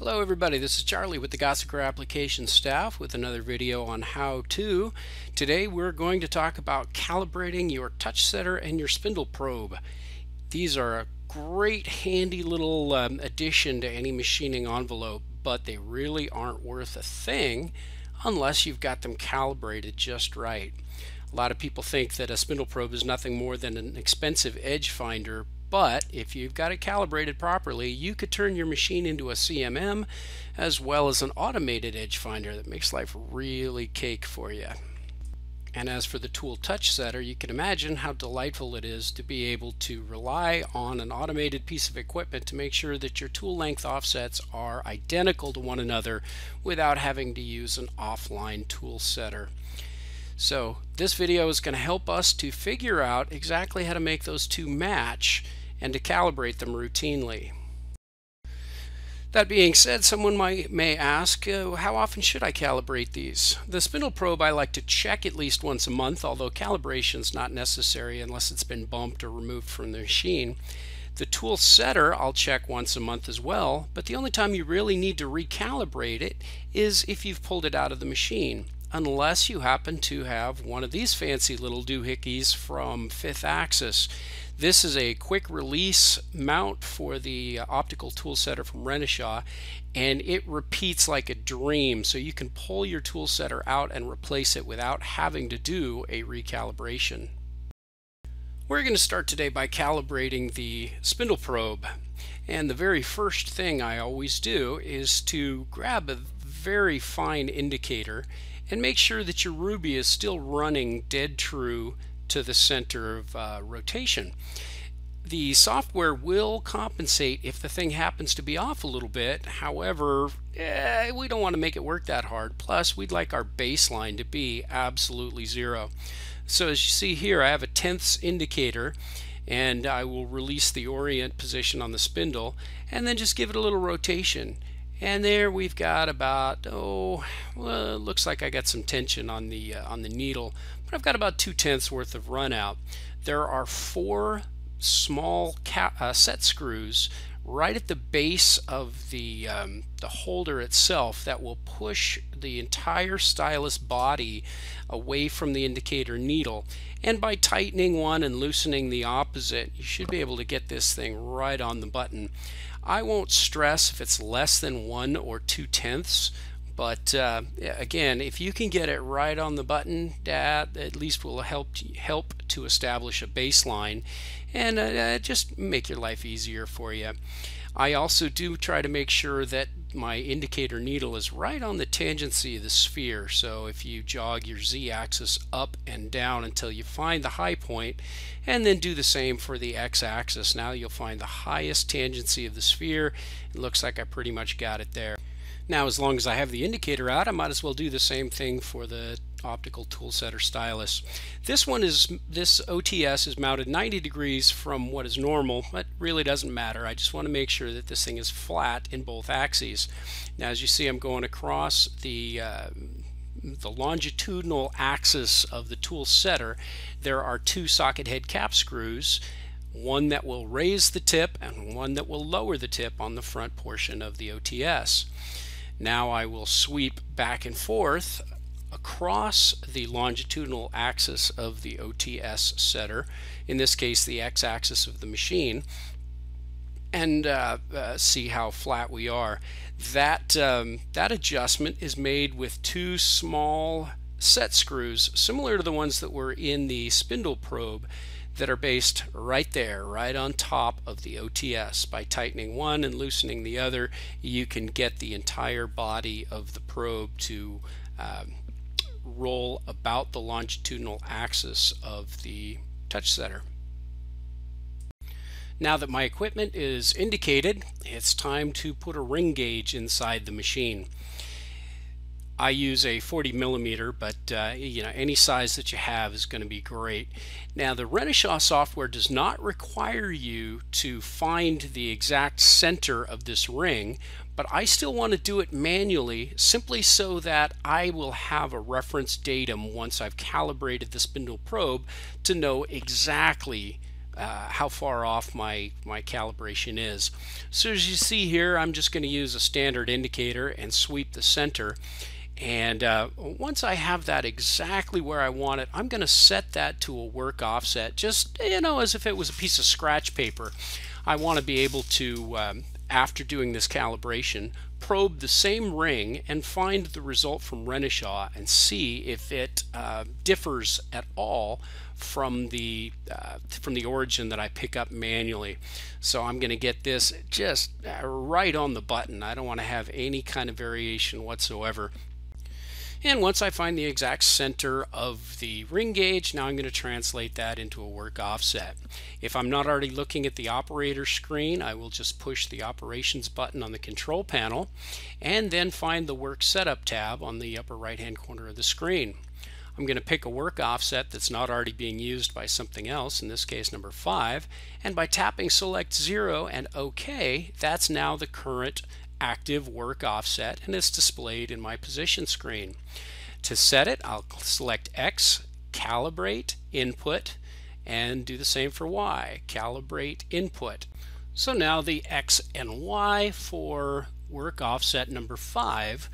Hello everybody, this is Charlie with the Gosiger Application staff with another video on how to. Today we're going to talk about calibrating your touch setter and your spindle probe. These are a great handy little um, addition to any machining envelope, but they really aren't worth a thing unless you've got them calibrated just right. A lot of people think that a spindle probe is nothing more than an expensive edge finder, but if you've got it calibrated properly, you could turn your machine into a CMM as well as an automated edge finder that makes life really cake for you. And as for the tool touch setter, you can imagine how delightful it is to be able to rely on an automated piece of equipment to make sure that your tool length offsets are identical to one another without having to use an offline tool setter. So this video is going to help us to figure out exactly how to make those two match and to calibrate them routinely. That being said, someone might, may ask, uh, how often should I calibrate these? The spindle probe I like to check at least once a month, although calibration is not necessary unless it's been bumped or removed from the machine. The tool setter I'll check once a month as well, but the only time you really need to recalibrate it is if you've pulled it out of the machine unless you happen to have one of these fancy little doohickeys from Fifth Axis. This is a quick release mount for the uh, optical tool setter from Renishaw and it repeats like a dream so you can pull your tool setter out and replace it without having to do a recalibration. We're going to start today by calibrating the spindle probe and the very first thing I always do is to grab a very fine indicator and make sure that your ruby is still running dead true to the center of uh, rotation. The software will compensate if the thing happens to be off a little bit. However, eh, we don't want to make it work that hard. Plus, we'd like our baseline to be absolutely zero. So as you see here, I have a tenths indicator and I will release the orient position on the spindle and then just give it a little rotation. And there we've got about, oh, well, looks like I got some tension on the, uh, on the needle, but I've got about two tenths worth of run out. There are four small uh, set screws right at the base of the, um, the holder itself that will push the entire stylus body away from the indicator needle. And by tightening one and loosening the opposite, you should be able to get this thing right on the button. I won't stress if it's less than one or two tenths, but uh, again, if you can get it right on the button, that at least will help to, help to establish a baseline and uh, uh, just make your life easier for you. I also do try to make sure that my indicator needle is right on the tangency of the sphere. So if you jog your z-axis up and down until you find the high point, and then do the same for the x-axis, now you'll find the highest tangency of the sphere. It looks like I pretty much got it there. Now as long as I have the indicator out, I might as well do the same thing for the optical tool setter stylus. This one is, this OTS is mounted 90 degrees from what is normal, but really doesn't matter. I just want to make sure that this thing is flat in both axes. Now as you see I'm going across the uh, the longitudinal axis of the tool setter, there are two socket head cap screws, one that will raise the tip and one that will lower the tip on the front portion of the OTS. Now I will sweep back and forth across the longitudinal axis of the OTS setter, in this case the x-axis of the machine, and uh, uh, see how flat we are. That, um, that adjustment is made with two small set screws similar to the ones that were in the spindle probe that are based right there, right on top of the OTS. By tightening one and loosening the other, you can get the entire body of the probe to um, roll about the longitudinal axis of the touch setter. Now that my equipment is indicated, it's time to put a ring gauge inside the machine. I use a 40 millimeter, but uh, you know any size that you have is going to be great. Now the Renishaw software does not require you to find the exact center of this ring, but I still want to do it manually simply so that I will have a reference datum once I've calibrated the spindle probe to know exactly uh, how far off my, my calibration is. So as you see here, I'm just going to use a standard indicator and sweep the center. And uh, once I have that exactly where I want it, I'm going to set that to a work offset, just, you know, as if it was a piece of scratch paper. I want to be able to, um, after doing this calibration, probe the same ring and find the result from Renishaw and see if it uh, differs at all from the uh, from the origin that I pick up manually. So I'm going to get this just uh, right on the button. I don't want to have any kind of variation whatsoever. And once I find the exact center of the ring gauge, now I'm going to translate that into a work offset. If I'm not already looking at the operator screen, I will just push the operations button on the control panel and then find the work setup tab on the upper right hand corner of the screen. I'm going to pick a work offset that's not already being used by something else, in this case number 5, and by tapping select 0 and OK, that's now the current active work offset and it's displayed in my position screen. To set it, I'll select X, calibrate, input, and do the same for Y, calibrate, input. So now the X and Y for work offset number 5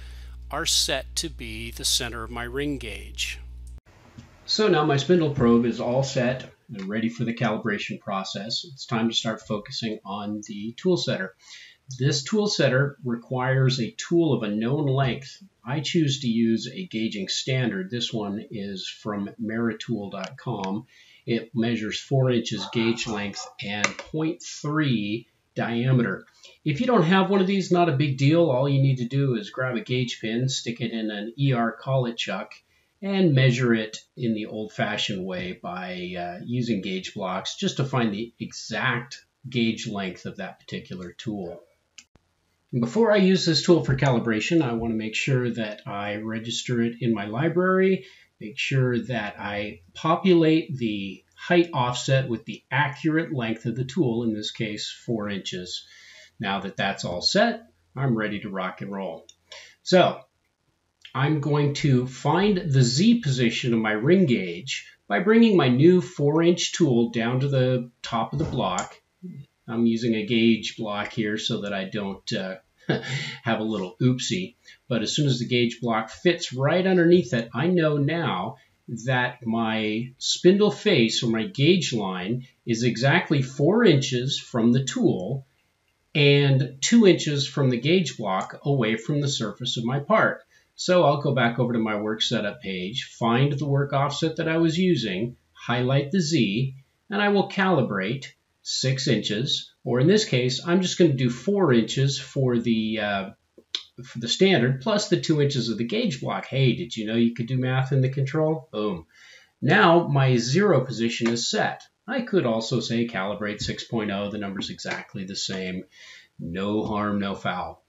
are set to be the center of my ring gauge. So now my spindle probe is all set and ready for the calibration process. It's time to start focusing on the tool setter. This tool setter requires a tool of a known length. I choose to use a gauging standard. This one is from meritool.com. It measures 4 inches gauge length and 0.3 diameter. If you don't have one of these, not a big deal. All you need to do is grab a gauge pin, stick it in an ER collet chuck, and measure it in the old-fashioned way by uh, using gauge blocks just to find the exact gauge length of that particular tool. Before I use this tool for calibration, I want to make sure that I register it in my library, make sure that I populate the height offset with the accurate length of the tool, in this case, four inches. Now that that's all set, I'm ready to rock and roll. So I'm going to find the Z position of my ring gauge by bringing my new four inch tool down to the top of the block I'm using a gauge block here so that I don't uh, have a little oopsie. But as soon as the gauge block fits right underneath it, I know now that my spindle face or my gauge line is exactly four inches from the tool and two inches from the gauge block away from the surface of my part. So I'll go back over to my work setup page, find the work offset that I was using, highlight the Z, and I will calibrate six inches, or in this case, I'm just going to do four inches for the uh, for the standard plus the two inches of the gauge block. Hey, did you know you could do math in the control? Boom. Now my zero position is set. I could also say calibrate 6.0. The number's exactly the same. No harm, no foul.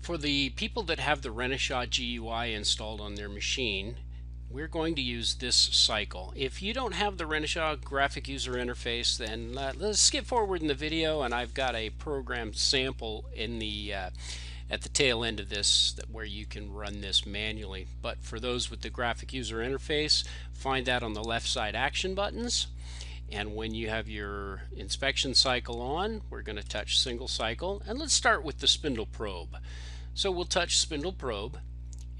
For the people that have the Renishaw GUI installed on their machine, we're going to use this cycle. If you don't have the Renishaw graphic user interface, then uh, let's skip forward in the video and I've got a program sample in the uh, at the tail end of this that where you can run this manually. But for those with the graphic user interface, find that on the left side action buttons. And when you have your inspection cycle on, we're going to touch single cycle. And let's start with the spindle probe. So we'll touch spindle probe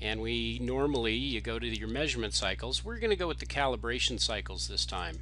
and we normally, you go to your measurement cycles, we're going to go with the calibration cycles this time.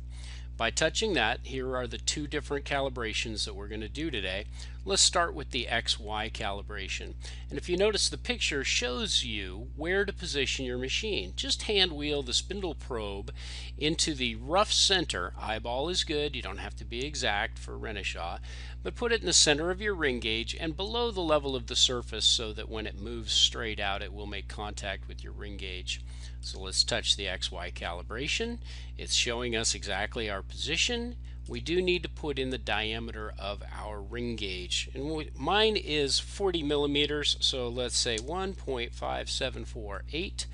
By touching that, here are the two different calibrations that we're going to do today. Let's start with the XY calibration. And if you notice, the picture shows you where to position your machine. Just hand wheel the spindle probe into the rough center. Eyeball is good, you don't have to be exact for Renishaw, but put it in the center of your ring gauge and below the level of the surface so that when it moves straight out, it will make contact with your ring gauge. So let's touch the XY calibration. It's showing us exactly our position. We do need to put in the diameter of our ring gauge. And we, mine is 40 millimeters, so let's say 1.5748.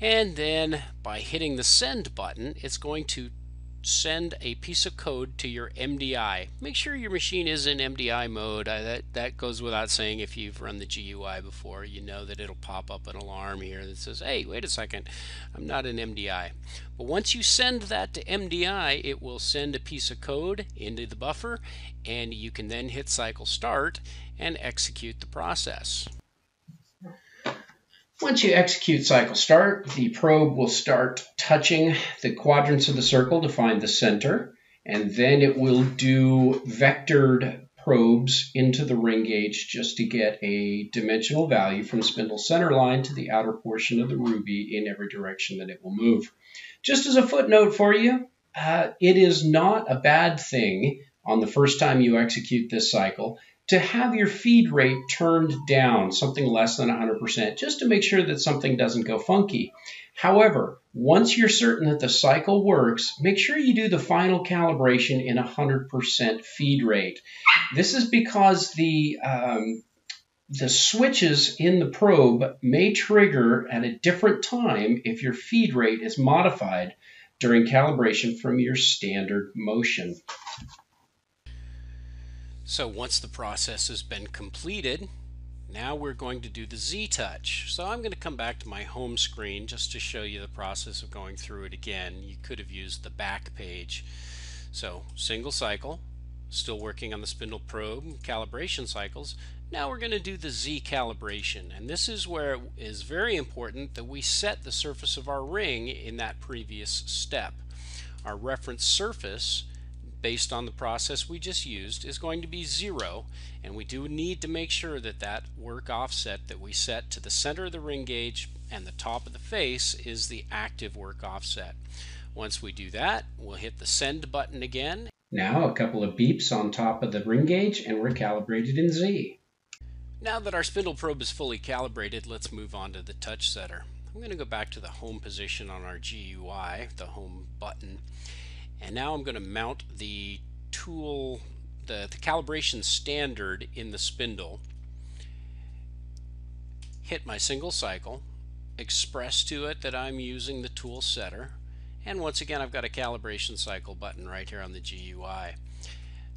And then by hitting the send button, it's going to send a piece of code to your MDI. Make sure your machine is in MDI mode. Uh, that, that goes without saying if you've run the GUI before. You know that it'll pop up an alarm here that says, hey, wait a second, I'm not in MDI. But once you send that to MDI, it will send a piece of code into the buffer and you can then hit cycle start and execute the process. Once you execute cycle start, the probe will start touching the quadrants of the circle to find the center, and then it will do vectored probes into the ring gauge just to get a dimensional value from spindle center line to the outer portion of the ruby in every direction that it will move. Just as a footnote for you, uh, it is not a bad thing on the first time you execute this cycle to have your feed rate turned down, something less than 100%, just to make sure that something doesn't go funky. However, once you're certain that the cycle works, make sure you do the final calibration in 100% feed rate. This is because the um, the switches in the probe may trigger at a different time if your feed rate is modified during calibration from your standard motion. So once the process has been completed, now we're going to do the Z-Touch. So I'm going to come back to my home screen just to show you the process of going through it again. You could have used the back page. So single cycle, still working on the spindle probe calibration cycles. Now we're going to do the Z calibration and this is where it is very important that we set the surface of our ring in that previous step. Our reference surface based on the process we just used is going to be zero and we do need to make sure that that work offset that we set to the center of the ring gauge and the top of the face is the active work offset. Once we do that we'll hit the send button again. Now a couple of beeps on top of the ring gauge and we're calibrated in Z. Now that our spindle probe is fully calibrated let's move on to the touch setter. I'm going to go back to the home position on our GUI, the home button and now I'm going to mount the tool, the, the calibration standard in the spindle, hit my single cycle, express to it that I'm using the tool setter, and once again I've got a calibration cycle button right here on the GUI.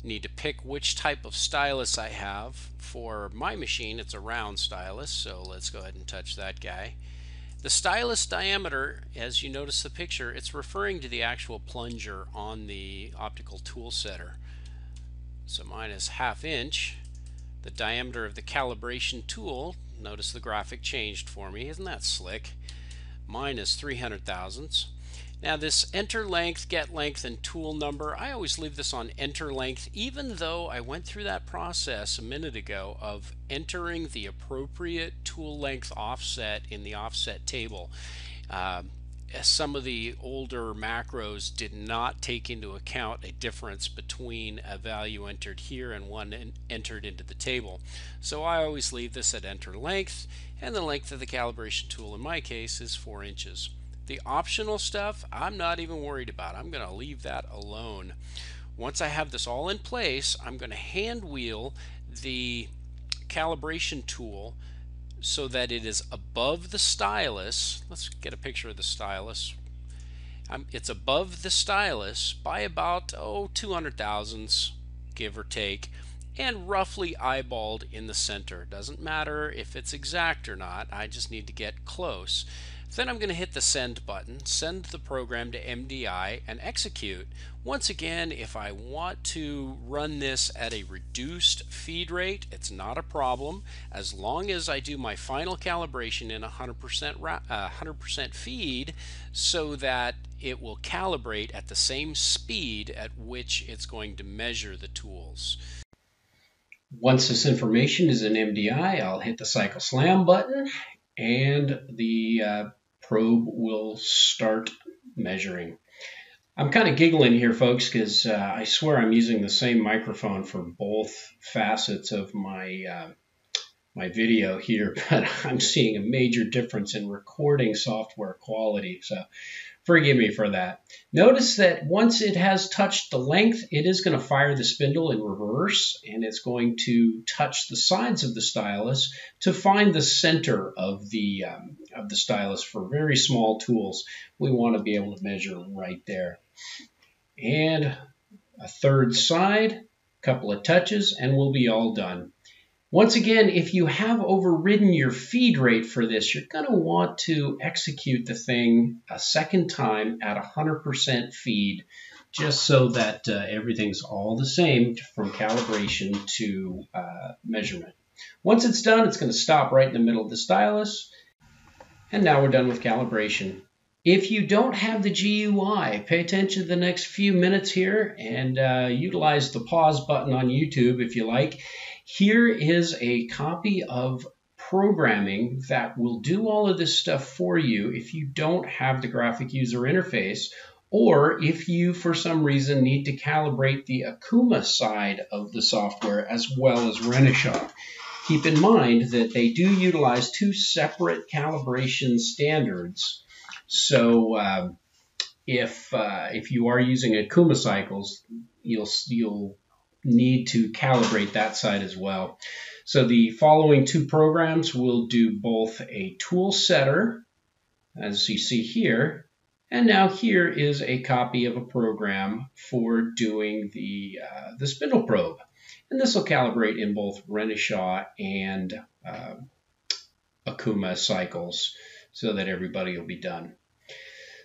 Need to pick which type of stylus I have. For my machine it's a round stylus, so let's go ahead and touch that guy. The stylus diameter, as you notice the picture, it's referring to the actual plunger on the optical tool setter. So mine is half inch. The diameter of the calibration tool, notice the graphic changed for me, isn't that slick? Mine is 300 thousandths. Now this enter length, get length, and tool number, I always leave this on enter length even though I went through that process a minute ago of entering the appropriate tool length offset in the offset table. Uh, some of the older macros did not take into account a difference between a value entered here and one entered into the table. So I always leave this at enter length and the length of the calibration tool in my case is 4 inches. The optional stuff, I'm not even worried about. I'm going to leave that alone. Once I have this all in place, I'm going to hand wheel the calibration tool so that it is above the stylus. Let's get a picture of the stylus. Um, it's above the stylus by about, oh, 200 thousandths, give or take, and roughly eyeballed in the center. Doesn't matter if it's exact or not, I just need to get close. Then I'm going to hit the send button, send the program to MDI and execute. Once again, if I want to run this at a reduced feed rate, it's not a problem as long as I do my final calibration in 100% 100% feed so that it will calibrate at the same speed at which it's going to measure the tools. Once this information is in MDI, I'll hit the cycle slam button and the uh, probe will start measuring. I'm kind of giggling here, folks, because uh, I swear I'm using the same microphone for both facets of my uh, my video here, but I'm seeing a major difference in recording software quality. So Forgive me for that. Notice that once it has touched the length, it is going to fire the spindle in reverse and it's going to touch the sides of the stylus to find the center of the, um, of the stylus for very small tools. We want to be able to measure right there. and a third side, a couple of touches, and we'll be all done. Once again, if you have overridden your feed rate for this, you're going to want to execute the thing a second time at 100% feed, just so that uh, everything's all the same from calibration to uh, measurement. Once it's done, it's going to stop right in the middle of the stylus. And now we're done with calibration. If you don't have the GUI, pay attention to the next few minutes here and uh, utilize the pause button on YouTube if you like. Here is a copy of programming that will do all of this stuff for you if you don't have the graphic user interface or if you, for some reason, need to calibrate the Okuma side of the software as well as Renishaw. Keep in mind that they do utilize two separate calibration standards so uh, if uh, if you are using Okuma cycles, you'll you'll need to calibrate that side as well. So the following two programs will do both a tool setter, as you see here, and now here is a copy of a program for doing the uh, the spindle probe, and this will calibrate in both Renishaw and uh, Okuma cycles so that everybody will be done.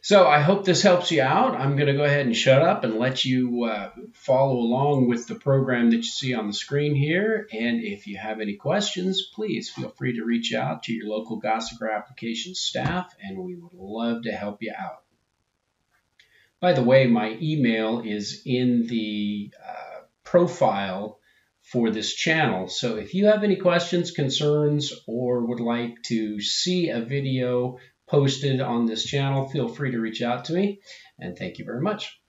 So I hope this helps you out. I'm going to go ahead and shut up and let you uh, follow along with the program that you see on the screen here. And if you have any questions, please feel free to reach out to your local Gosiger application staff, and we would love to help you out. By the way, my email is in the uh, profile for this channel. So if you have any questions, concerns, or would like to see a video posted on this channel, feel free to reach out to me. And thank you very much.